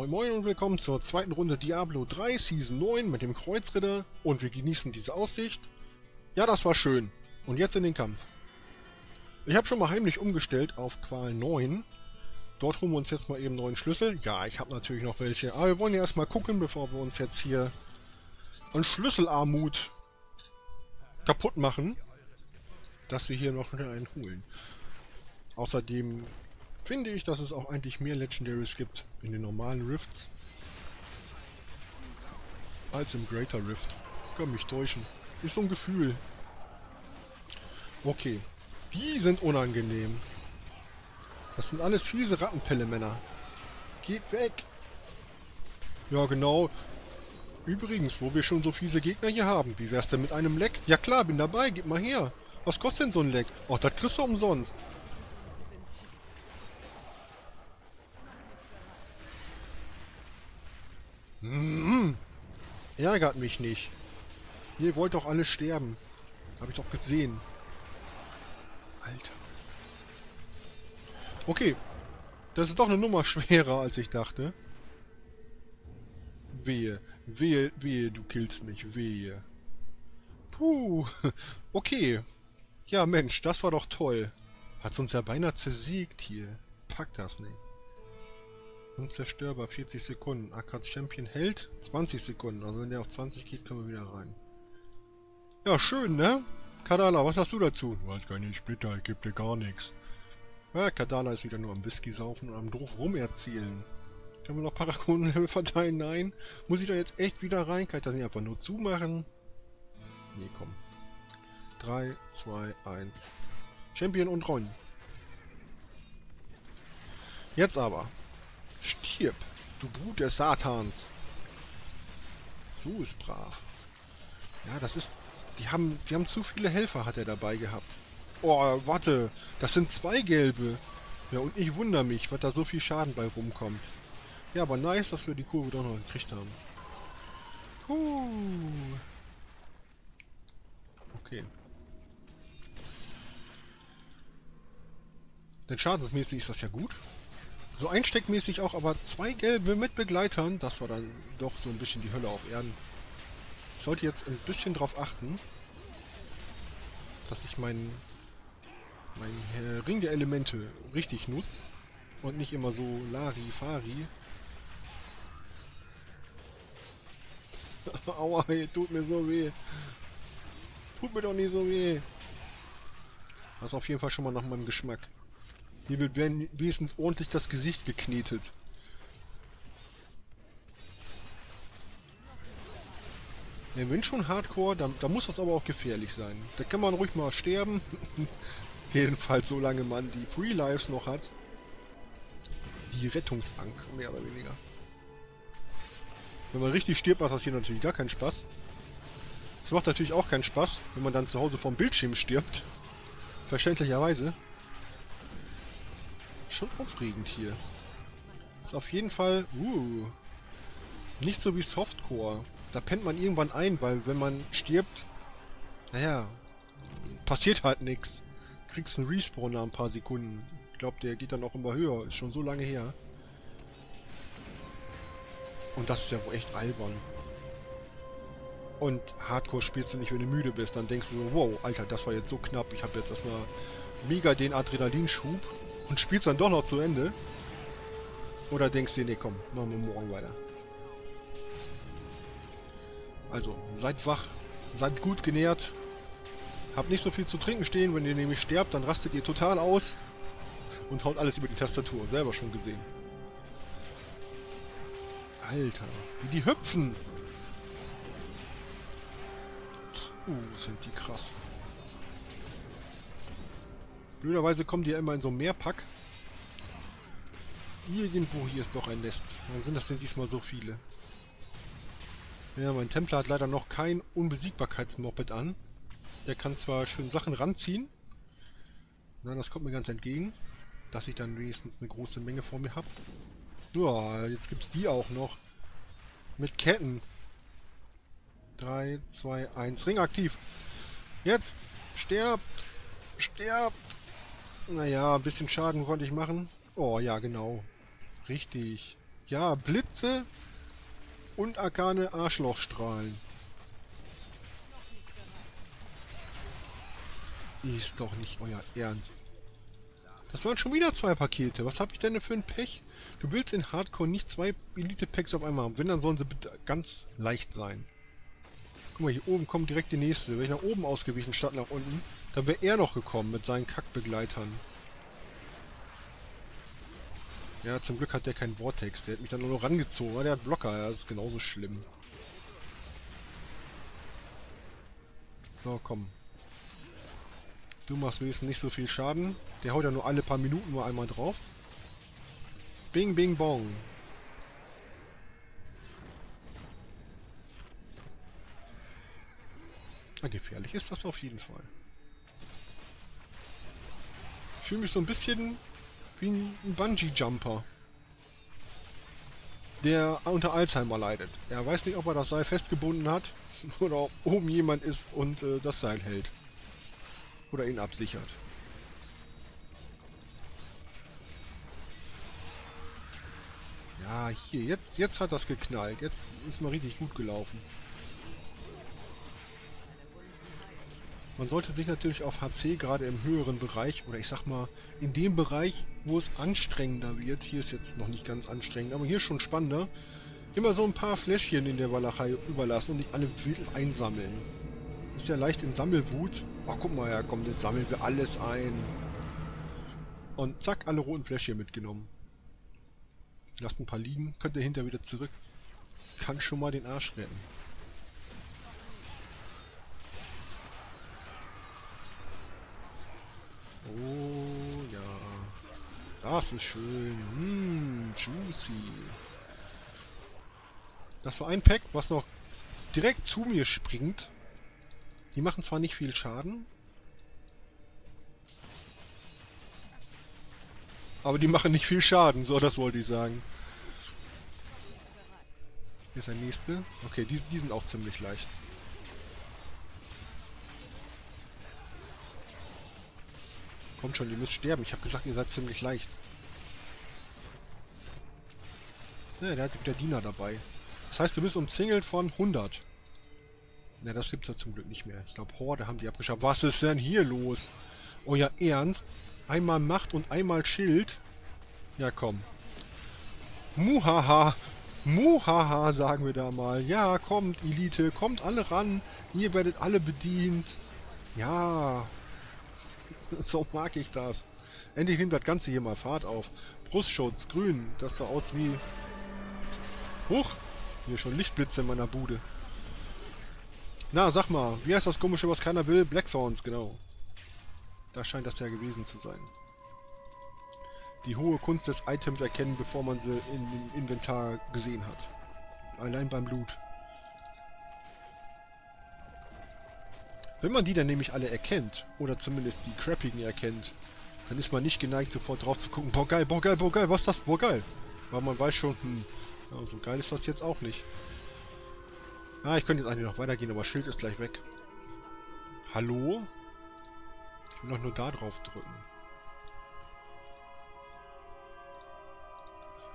Moin Moin und willkommen zur zweiten Runde Diablo 3 Season 9 mit dem Kreuzritter und wir genießen diese Aussicht. Ja, das war schön. Und jetzt in den Kampf. Ich habe schon mal heimlich umgestellt auf Qual 9. Dort holen wir uns jetzt mal eben neuen Schlüssel. Ja, ich habe natürlich noch welche. Aber wir wollen ja erstmal gucken, bevor wir uns jetzt hier an Schlüsselarmut kaputt machen, dass wir hier noch einen holen. Außerdem finde ich, dass es auch eigentlich mehr Legendaries gibt in den normalen Rifts als im Greater Rift. Kann mich täuschen. Ist so ein Gefühl. Okay. Die sind unangenehm. Das sind alles fiese Rattenpelle-Männer. Geht weg! Ja, genau. Übrigens, wo wir schon so fiese Gegner hier haben, wie wär's denn mit einem Leck? Ja klar, bin dabei, gib mal her. Was kostet denn so ein Leck? Ach, das kriegst du umsonst. Ärgert mich nicht. Ihr wollt doch alle sterben. Habe ich doch gesehen. Alter. Okay. Das ist doch eine Nummer schwerer, als ich dachte. Wehe. Wehe, wehe, du killst mich. Wehe. Puh. Okay. Ja, Mensch, das war doch toll. Hat uns ja beinahe zersiegt hier. Pack das nicht. Unzerstörbar 40 Sekunden. Akats Champion hält 20 Sekunden. Also wenn der auf 20 geht, können wir wieder rein. Ja, schön, ne? Kadala, was hast du dazu? Weiß gar nicht, Splitter, ich geb dir gar nichts. Ja, Kadala ist wieder nur am Whisky saufen und am doof rumerzählen. Können wir noch Paragon verteilen? Nein. Muss ich da jetzt echt wieder rein? Kann ich das nicht einfach nur zumachen? Nee, komm. 3, 2, 1. Champion und Ron. Jetzt aber. Stirb, du Brut des Satans. So ist brav. Ja, das ist... Die haben, die haben zu viele Helfer, hat er dabei gehabt. Oh, warte. Das sind zwei gelbe. Ja, und ich wundere mich, was da so viel Schaden bei rumkommt. Ja, aber nice, dass wir die Kurve doch noch gekriegt haben. Puh. Okay. Denn schadensmäßig ist das ja gut. So einsteckmäßig auch, aber zwei gelbe mit Begleitern, das war dann doch so ein bisschen die Hölle auf Erden. Ich sollte jetzt ein bisschen drauf achten, dass ich meinen mein, äh, Ring der Elemente richtig nutze und nicht immer so Lari-Fari. Aua, tut mir so weh. Tut mir doch nicht so weh. Das ist auf jeden Fall schon mal nach meinem Geschmack. Hier wird wenigstens ordentlich das Gesicht geknetet. Ja, wenn schon Hardcore, dann, dann muss das aber auch gefährlich sein. Da kann man ruhig mal sterben. Jedenfalls solange man die Free Lives noch hat. Die Rettungsank, mehr oder weniger. Wenn man richtig stirbt, macht das hier natürlich gar keinen Spaß. Es macht natürlich auch keinen Spaß, wenn man dann zu Hause vom Bildschirm stirbt. Verständlicherweise schon aufregend hier. Ist auf jeden Fall, uh, nicht so wie Softcore. Da pennt man irgendwann ein, weil wenn man stirbt, naja, passiert halt nichts. Kriegst einen Respawn nach ein paar Sekunden. Ich glaube, der geht dann auch immer höher. Ist schon so lange her. Und das ist ja wohl echt albern. Und Hardcore spielst du nicht, wenn du müde bist. Dann denkst du so, wow, Alter, das war jetzt so knapp. Ich habe jetzt erstmal mega den Adrenalinschub und spielst dann doch noch zu Ende. Oder denkst du, nee, komm, machen wir morgen weiter. Also, seid wach, seid gut genährt, habt nicht so viel zu trinken stehen, wenn ihr nämlich sterbt, dann rastet ihr total aus und haut alles über die Tastatur, selber schon gesehen. Alter, wie die hüpfen! Uh, sind die krass. Blöderweise kommen die ja immer in so einem Mehrpack. Irgendwo hier ist doch ein Nest. Warum sind das denn diesmal so viele? Ja, mein Templer hat leider noch kein Unbesiegbarkeitsmoped an. Der kann zwar schön Sachen ranziehen. Na, das kommt mir ganz entgegen. Dass ich dann wenigstens eine große Menge vor mir habe. Ja, jetzt gibt es die auch noch. Mit Ketten. 3, 2, 1. Ring aktiv. Jetzt! Sterbt! Sterbt! Naja, ein bisschen Schaden konnte ich machen. Oh, ja, genau. Richtig. Ja, Blitze und arkane Arschlochstrahlen. Ist doch nicht euer Ernst. Das waren schon wieder zwei Pakete. Was habe ich denn für ein Pech? Du willst in Hardcore nicht zwei Elite-Packs auf einmal haben. Wenn, dann sollen sie bitte ganz leicht sein. Guck mal, hier oben kommt direkt die nächste. Wäre ich nach oben ausgewichen statt nach unten, dann wäre er noch gekommen mit seinen Kackbegleitern. Ja, zum Glück hat der keinen Vortex. Der hat mich dann nur noch rangezogen. Der hat Blocker. Ja, das ist genauso schlimm. So, komm. Du machst wenigstens nicht so viel Schaden. Der haut ja nur alle paar Minuten nur einmal drauf. Bing, bing, bong. Ja, gefährlich ist das auf jeden Fall. Ich fühle mich so ein bisschen wie ein Bungee-Jumper, der unter Alzheimer leidet. Er weiß nicht, ob er das Seil festgebunden hat oder ob oben jemand ist und äh, das Seil hält. Oder ihn absichert. Ja, hier, jetzt, jetzt hat das geknallt. Jetzt ist mal richtig gut gelaufen. Man sollte sich natürlich auf HC gerade im höheren Bereich, oder ich sag mal, in dem Bereich, wo es anstrengender wird, hier ist jetzt noch nicht ganz anstrengend, aber hier schon spannender, immer so ein paar Fläschchen in der Walachei überlassen und nicht alle wild einsammeln. Ist ja leicht in Sammelwut. Ach, guck mal, ja, komm, jetzt sammeln wir alles ein. Und zack, alle roten Fläschchen mitgenommen. Lasst ein paar liegen, könnt ihr hinter wieder zurück. Kann schon mal den Arsch retten. Das ist schön. Mmh, juicy. Das war ein Pack, was noch direkt zu mir springt. Die machen zwar nicht viel Schaden. Aber die machen nicht viel Schaden, so das wollte ich sagen. Hier ist der nächste. Okay, die, die sind auch ziemlich leicht. Kommt schon, ihr müsst sterben. Ich habe gesagt, ihr seid ziemlich leicht. Ja, der hat wieder Diener dabei. Das heißt, du bist umzingelt von 100. Ne, das gibt's ja zum Glück nicht mehr. Ich glaube, Horde haben die abgeschafft. Was ist denn hier los? Euer Ernst? Einmal Macht und einmal Schild? Ja, komm. Muhaha. Muhaha, sagen wir da mal. Ja, kommt, Elite. Kommt alle ran. Ihr werdet alle bedient. Ja, so mag ich das. Endlich nimmt das Ganze hier mal Fahrt auf. Brustschutz, grün. Das sah aus wie... Huch! Hier schon Lichtblitze in meiner Bude. Na, sag mal, wie heißt das komische, was keiner will? Blackthorns, genau. Da scheint das ja gewesen zu sein. Die hohe Kunst des Items erkennen, bevor man sie im Inventar gesehen hat. Allein beim Blut. Wenn man die dann nämlich alle erkennt, oder zumindest die crappigen erkennt, dann ist man nicht geneigt, sofort drauf zu gucken, boah geil, boah geil, boah geil, was ist das, boah geil. Weil man weiß schon, hm, ja, so geil ist das jetzt auch nicht. Ah, ich könnte jetzt eigentlich noch weitergehen, aber Schild ist gleich weg. Hallo? Ich will doch nur da drauf drücken.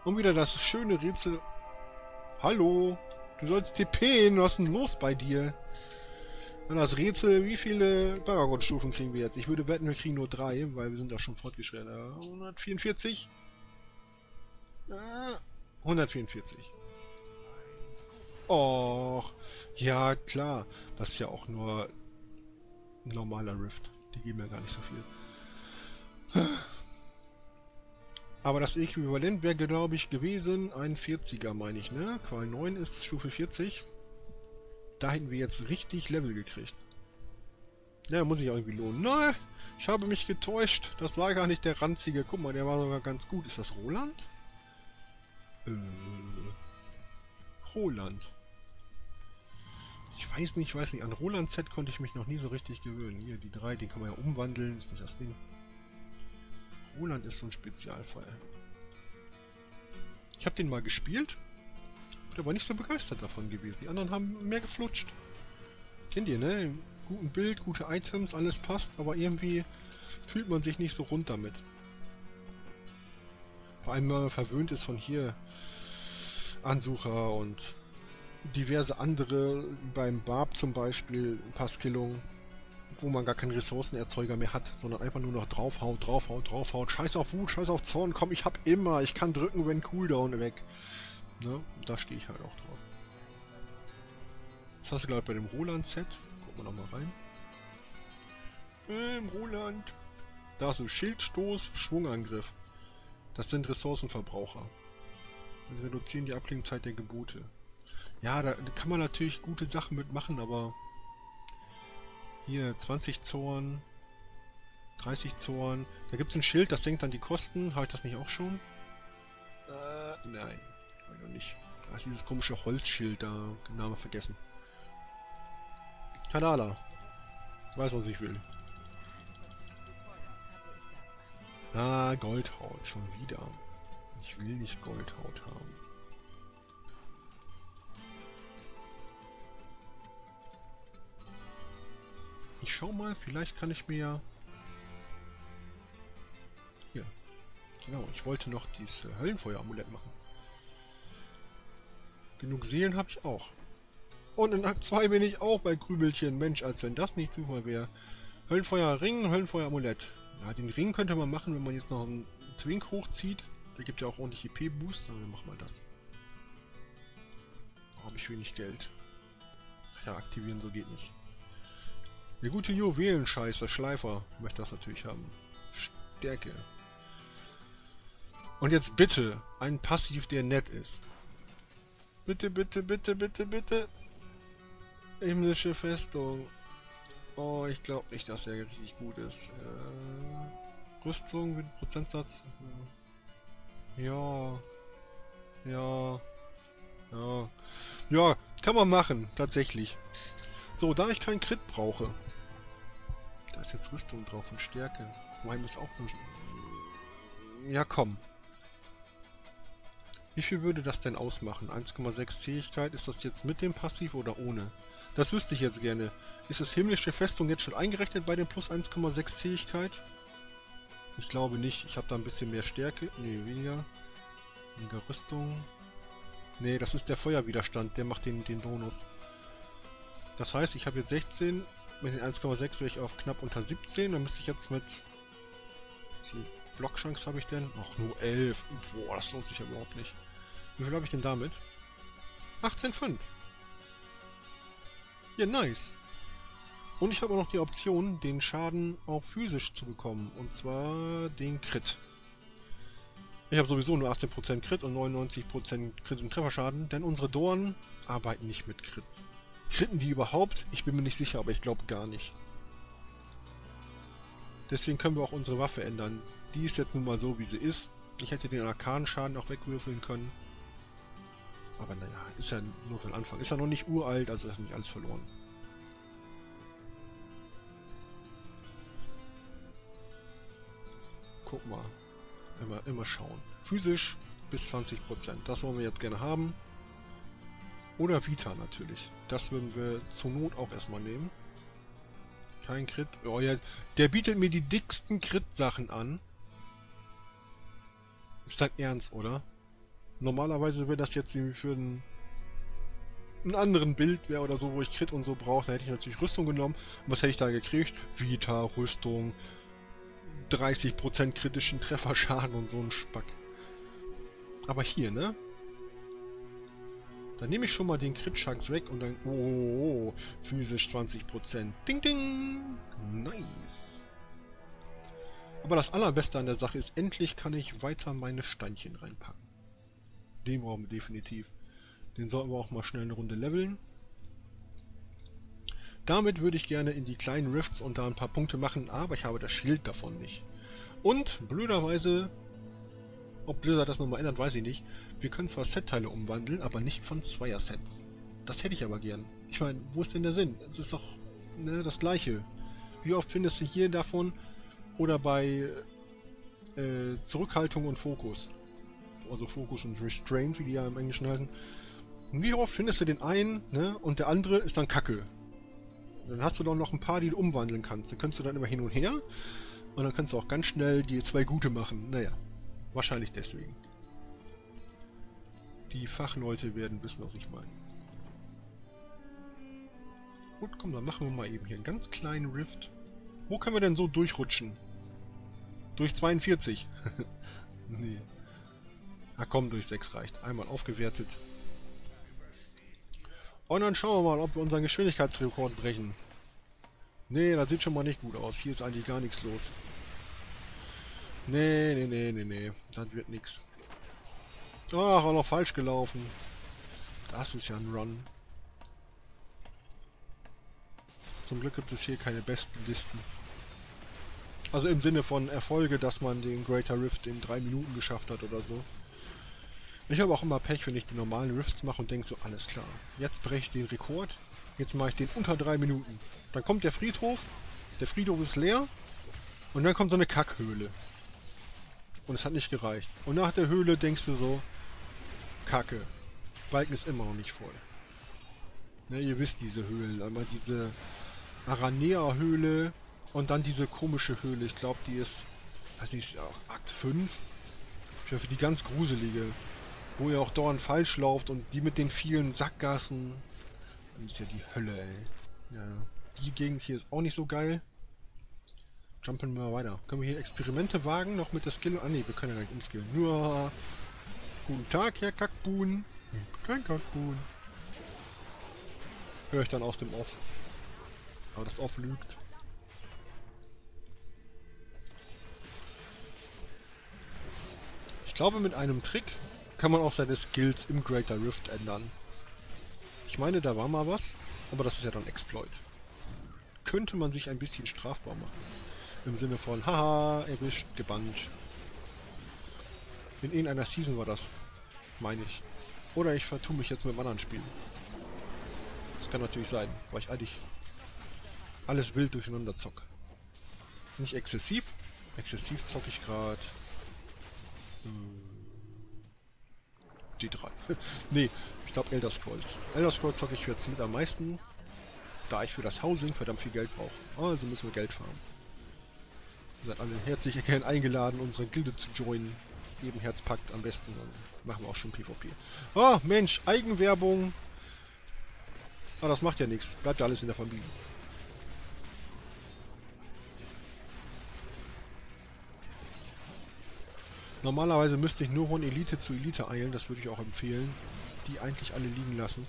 Und wieder das schöne Rätsel. Hallo? Du sollst TPen, was ist denn los bei dir? Und das Rätsel, wie viele Paragon-Stufen kriegen wir jetzt? Ich würde wetten, wir kriegen nur drei, weil wir sind da schon fortgeschritten. 144? Äh, 144. Och, ja klar. Das ist ja auch nur ein normaler Rift. Die geben ja gar nicht so viel. Aber das Äquivalent wäre, glaube ich, gewesen ein 40er, meine ich, ne? Qual 9 ist Stufe 40. Da hätten wir jetzt richtig Level gekriegt. Ja, muss ich auch irgendwie lohnen. Nein, ich habe mich getäuscht. Das war gar nicht der ranzige. Guck mal, der war sogar ganz gut. Ist das Roland? Äh, Roland. Ich weiß nicht, ich weiß nicht. An Roland Z konnte ich mich noch nie so richtig gewöhnen. Hier, die drei, den kann man ja umwandeln. Ist nicht das Ding. Roland ist so ein Spezialfall. Ich habe den mal gespielt. Der war nicht so begeistert davon gewesen. Die anderen haben mehr geflutscht. Kennt ihr, ne? Guten Bild, gute Items, alles passt, aber irgendwie fühlt man sich nicht so rund damit. Vor allem, wenn man verwöhnt ist von hier Ansucher und diverse andere, beim Barb zum Beispiel, Skillungen, wo man gar keinen Ressourcenerzeuger mehr hat, sondern einfach nur noch draufhaut, draufhaut, draufhaut, scheiß auf Wut, scheiß auf Zorn, komm, ich hab immer, ich kann drücken, wenn Cooldown weg. Ne? Da stehe ich halt auch drauf. Das hast du ich bei dem Roland-Set. Gucken wir nochmal rein. Im Roland. Da hast du Schildstoß, Schwungangriff. Das sind Ressourcenverbraucher. Und reduzieren die Abklingzeit der Gebote. Ja, da kann man natürlich gute Sachen mitmachen, aber hier 20 Zorn, 30 Zorn. Da gibt es ein Schild, das senkt dann die Kosten. Habe ich das nicht auch schon? Äh, nein, ich noch nicht. Da ist dieses komische Holzschild da, Name vergessen. Kanala. Weiß, was ich will. Ah, Goldhaut, schon wieder. Ich will nicht Goldhaut haben. Ich schau mal, vielleicht kann ich mir... Hier. Genau, ich wollte noch dieses Höllenfeuer-Amulett machen. Genug Seelen habe ich auch. Und in Akt 2 bin ich auch bei Krübelchen. Mensch, als wenn das nicht Zufall wäre. Höllenfeuer-Ring, Höllenfeuer-Amulett. Ja, den Ring könnte man machen, wenn man jetzt noch einen Zwink hochzieht. Der gibt ja auch ordentlich EP-Boost, dann machen wir das. Habe ich wenig Geld. Ja, aktivieren so geht nicht. Der gute Juwelenscheißer, Schleifer, möchte das natürlich haben. Stärke. Und jetzt bitte ein Passiv, der nett ist. Bitte, bitte, bitte, bitte, bitte. Himmlische Festung. Oh, ich glaube nicht, dass der richtig gut ist. Äh, Rüstung mit Prozentsatz. Ja. Ja. Ja. Ja, kann man machen, tatsächlich. So, da ich keinen Crit brauche. Da ist jetzt Rüstung drauf und Stärke. Mein ist auch nur... Ja, komm. Wie viel würde das denn ausmachen? 1,6 Zähigkeit, ist das jetzt mit dem Passiv oder ohne? Das wüsste ich jetzt gerne. Ist das himmlische Festung jetzt schon eingerechnet bei dem plus 1,6 Zähigkeit? Ich glaube nicht. Ich habe da ein bisschen mehr Stärke. Ne, weniger. Weniger Rüstung. Ne, das ist der Feuerwiderstand. Der macht den, den Bonus. Das heißt, ich habe jetzt 16. Mit den 1,6 wäre ich auf knapp unter 17. Dann müsste ich jetzt mit... Blockchance habe ich denn? Ach, nur 11. Boah, das lohnt sich ja überhaupt nicht. Wie viel habe ich denn damit? 18,5. Ja, nice. Und ich habe auch noch die Option, den Schaden auch physisch zu bekommen. Und zwar den Crit. Ich habe sowieso nur 18% Crit und 99% Crit und Trefferschaden, denn unsere Dornen arbeiten nicht mit Crits. Kritten die überhaupt? Ich bin mir nicht sicher, aber ich glaube gar nicht. Deswegen können wir auch unsere Waffe ändern. Die ist jetzt nun mal so, wie sie ist. Ich hätte den Arkanen-Schaden auch wegwürfeln können. Aber naja, ist ja nur für den Anfang. Ist ja noch nicht uralt, also ist nicht alles verloren. Guck mal. Immer, immer schauen. Physisch bis 20%. Das wollen wir jetzt gerne haben. Oder Vita natürlich. Das würden wir zur Not auch erstmal nehmen. Kein Crit. Oh ja, der bietet mir die dicksten Crit-Sachen an. Ist dein Ernst, oder? Normalerweise wäre das jetzt irgendwie für einen, einen anderen Bild wäre oder so, wo ich Crit und so brauche, da hätte ich natürlich Rüstung genommen. Und was hätte ich da gekriegt? Vita, Rüstung, 30% kritischen Trefferschaden und so ein Spack. Aber hier, ne? Dann nehme ich schon mal den Crit-Chance weg und dann... Oh, oh, oh, physisch 20%. Ding, ding! Nice! Aber das allerbeste an der Sache ist, endlich kann ich weiter meine Steinchen reinpacken. Den brauchen wir definitiv. Den sollten wir auch mal schnell eine Runde leveln. Damit würde ich gerne in die kleinen Rifts und da ein paar Punkte machen, aber ich habe das Schild davon nicht. Und, blöderweise, ob Blizzard das nochmal ändert, weiß ich nicht. Wir können zwar Set-Teile umwandeln, aber nicht von Zweier-Sets. Das hätte ich aber gern. Ich meine, wo ist denn der Sinn? Es ist doch ne, das gleiche. Wie oft findest du hier davon oder bei äh, Zurückhaltung und Fokus? also Focus und Restraint, wie die ja im Englischen heißen. Wie oft findest du den einen, ne, und der andere ist dann Kacke. Dann hast du doch noch ein paar, die du umwandeln kannst. Dann kannst du dann immer hin und her. Und dann kannst du auch ganz schnell die zwei gute machen. Naja, wahrscheinlich deswegen. Die Fachleute werden wissen, was ich meine. Gut, komm, dann machen wir mal eben hier einen ganz kleinen Rift. Wo können wir denn so durchrutschen? Durch 42. nee. Ah komm, durch 6 reicht. Einmal aufgewertet. Und dann schauen wir mal, ob wir unseren Geschwindigkeitsrekord brechen. Nee, das sieht schon mal nicht gut aus. Hier ist eigentlich gar nichts los. Nee, nee, nee, nee, nee. Das wird nichts. Ach, auch noch falsch gelaufen. Das ist ja ein Run. Zum Glück gibt es hier keine besten Listen. Also im Sinne von Erfolge, dass man den Greater Rift in drei Minuten geschafft hat oder so. Ich habe auch immer Pech, wenn ich die normalen Rifts mache und denke so, alles klar, jetzt breche ich den Rekord, jetzt mache ich den unter drei Minuten. Dann kommt der Friedhof, der Friedhof ist leer und dann kommt so eine Kackhöhle. Und es hat nicht gereicht. Und nach der Höhle denkst du so, Kacke, Balken ist immer noch nicht voll. Ne, ihr wisst diese Höhlen, einmal diese Aranea-Höhle und dann diese komische Höhle. Ich glaube, die ist, weiß ich, Akt 5. Ich hoffe, die ganz gruselige wo ihr auch dauernd falsch lauft und die mit den vielen Sackgassen. Das ist ja die Hölle, ey. Ja, die Gegend hier ist auch nicht so geil. Jumpen wir mal weiter. Können wir hier Experimente wagen, noch mit der Skill? Ah ne, wir können ja nicht umskillen. Nur Guten Tag, Herr Kackbuhn. Kein Kackbuhn. Höre ich dann aus dem Off. Aber das Off lügt. Ich glaube, mit einem Trick kann man auch seine Skills im Greater Rift ändern. Ich meine, da war mal was, aber das ist ja dann Exploit. Könnte man sich ein bisschen strafbar machen. Im Sinne von, haha, erwischt, gebannt. In irgendeiner Season war das, meine ich. Oder ich vertue mich jetzt mit einem anderen Spiel. Das kann natürlich sein, weil ich eigentlich alles wild durcheinander zock. Nicht exzessiv. Exzessiv zocke ich gerade. Hm die drei. nee, ich glaube Elder Scrolls. Elder Scrolls zocke ich jetzt mit am meisten, da ich für das Housing verdammt viel Geld brauche. Also müssen wir Geld farmen. Ihr seid alle herzlich eingeladen, unsere Gilde zu joinen. Eben Herzpakt am besten, dann machen wir auch schon PvP. Oh, Mensch, Eigenwerbung. Aber ah, das macht ja nichts. Bleibt ja alles in der Familie. Normalerweise müsste ich nur von Elite zu Elite eilen, das würde ich auch empfehlen. Die eigentlich alle liegen lassen.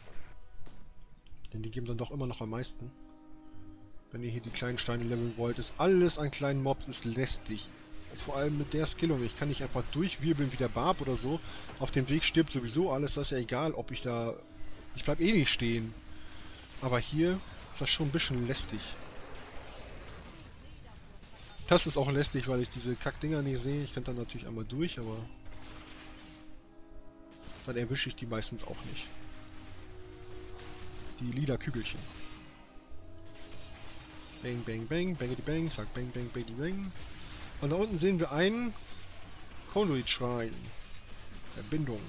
Denn die geben dann doch immer noch am meisten. Wenn ihr hier die kleinen Steine leveln wollt, ist alles an kleinen Mobs, ist lästig. Und vor allem mit der Skillung. Ich kann nicht einfach durchwirbeln wie der Barb oder so. Auf dem Weg stirbt sowieso alles, das ist ja egal, ob ich da... Ich bleib eh nicht stehen. Aber hier ist das schon ein bisschen lästig. Das ist auch lästig, weil ich diese Kackdinger nicht sehe. Ich kann dann natürlich einmal durch, aber dann erwische ich die meistens auch nicht. Die lila Kügelchen. Bang, bang, bang, bangity bang, sag bang, bang, bangity bang. Und da unten sehen wir einen Conduit-Schrein. Verbindung.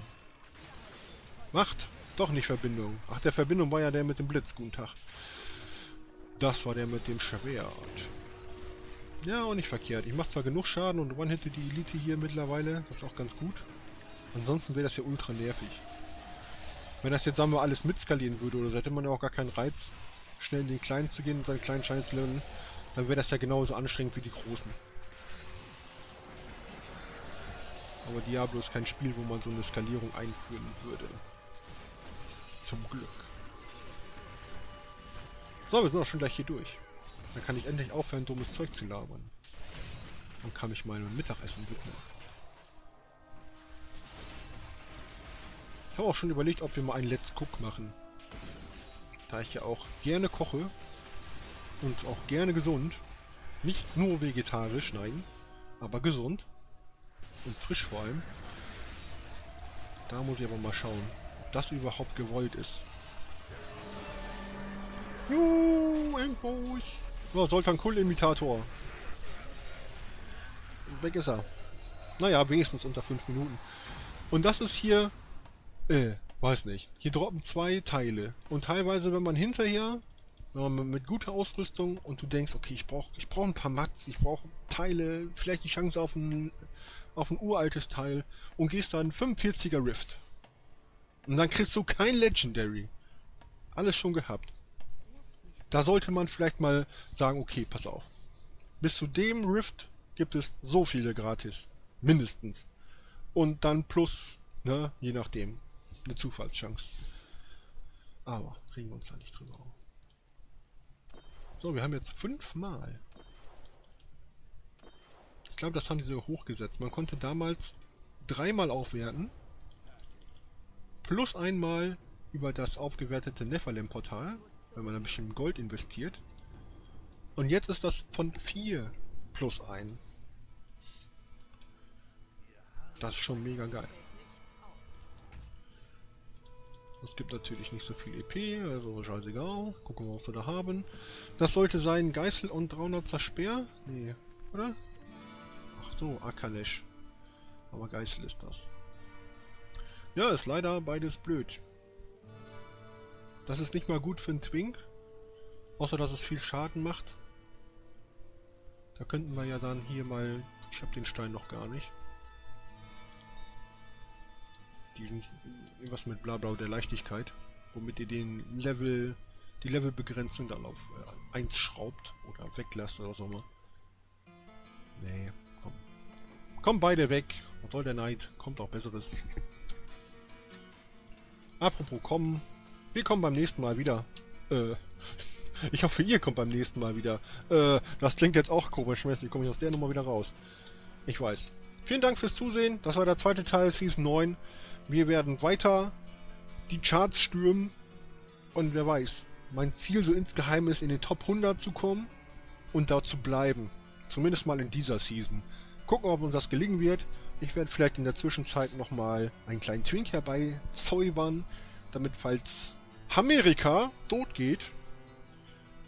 Macht! Doch nicht Verbindung. Ach, der Verbindung war ja der mit dem Blitz. Guten Tag. Das war der mit dem Schwert. Ja, auch nicht verkehrt. Ich mache zwar genug Schaden und one-hitte die Elite hier mittlerweile. Das ist auch ganz gut. Ansonsten wäre das ja ultra nervig. Wenn das jetzt, sagen wir, alles mitskalieren würde, oder so, hätte man ja auch gar keinen Reiz, schnell in den Kleinen zu gehen und seinen kleinen Schein zu lernen, dann wäre das ja genauso anstrengend wie die Großen. Aber Diablo ist kein Spiel, wo man so eine Skalierung einführen würde. Zum Glück. So, wir sind auch schon gleich hier durch. Dann kann ich endlich aufhören, dummes Zeug zu labern. Und kann mich meinem Mittagessen widmen. Ich habe auch schon überlegt, ob wir mal ein Let's Cook machen. Da ich ja auch gerne koche und auch gerne gesund. Nicht nur vegetarisch, nein, aber gesund und frisch vor allem. Da muss ich aber mal schauen, ob das überhaupt gewollt ist. Juhu, Endboss! So, Soltan Kull-Imitator. Weg ist er. Naja, wenigstens unter 5 Minuten. Und das ist hier... Äh, weiß nicht. Hier droppen zwei Teile. Und teilweise, wenn man hinterher, wenn man mit guter Ausrüstung und du denkst, okay, ich brauche ich brauch ein paar Mats, ich brauche Teile, vielleicht die Chance auf ein, auf ein uraltes Teil und gehst dann 45er Rift. Und dann kriegst du kein Legendary. Alles schon gehabt. Da sollte man vielleicht mal sagen, okay, pass auf. Bis zu dem Rift gibt es so viele gratis. Mindestens. Und dann plus, ne, je nachdem, eine Zufallschance. Aber kriegen wir uns da nicht drüber auf. So, wir haben jetzt fünfmal. Ich glaube, das haben die so hochgesetzt. Man konnte damals dreimal aufwerten. Plus einmal über das aufgewertete Nephalem-Portal, wenn man ein bisschen Gold investiert. Und jetzt ist das von 4 plus 1. Das ist schon mega geil. Es gibt natürlich nicht so viel EP, also scheißegal. Gucken wir, was wir da haben. Das sollte sein Geißel und 300er Speer. Nee, oder? Ach so, Akalesh. Aber Geißel ist das. Ja, ist leider beides blöd. Das ist nicht mal gut für einen Twink. Außer, dass es viel Schaden macht. Da könnten wir ja dann hier mal... Ich habe den Stein noch gar nicht. Diesen... Irgendwas mit Blabla der Leichtigkeit. Womit ihr den Level... Die Levelbegrenzung dann auf äh, 1 schraubt. Oder weglasst oder was auch. Nee, komm. Komm beide weg. Was soll der Neid? Kommt auch Besseres. Apropos kommen. Wir kommen beim nächsten Mal wieder. Äh... Ich hoffe, ihr kommt beim nächsten Mal wieder. Äh, das klingt jetzt auch komisch. Wie komme ich aus der Nummer wieder raus? Ich weiß. Vielen Dank fürs Zusehen. Das war der zweite Teil Season 9. Wir werden weiter die Charts stürmen. Und wer weiß, mein Ziel so insgeheim ist, in den Top 100 zu kommen und da zu bleiben. Zumindest mal in dieser Season. Gucken, ob uns das gelingen wird. Ich werde vielleicht in der Zwischenzeit nochmal einen kleinen Twink herbeizaubern, damit falls Amerika tot geht,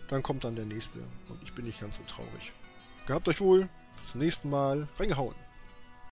dann kommt dann der nächste. Und ich bin nicht ganz so traurig. Gehabt euch wohl. Bis zum nächsten Mal. Reingehauen.